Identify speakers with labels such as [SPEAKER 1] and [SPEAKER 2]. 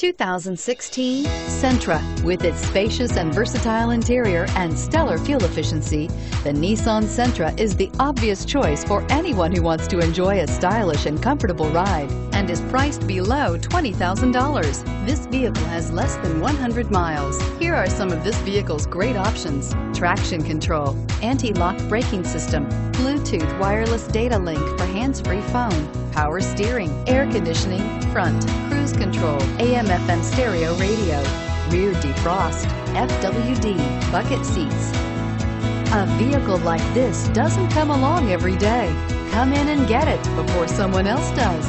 [SPEAKER 1] 2016 Sentra. With its spacious and versatile interior and stellar fuel efficiency, the Nissan Sentra is the obvious choice for anyone who wants to enjoy a stylish and comfortable ride and is priced below $20,000. This vehicle has less than 100 miles. Here are some of this vehicle's great options. Traction control, anti-lock braking system, Bluetooth wireless data link for hands-free phone, power steering, air conditioning, front, cruise control, AM FM stereo radio, rear defrost, FWD, bucket seats. A vehicle like this doesn't come along every day. Come in and get it before someone else does.